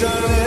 Johnny.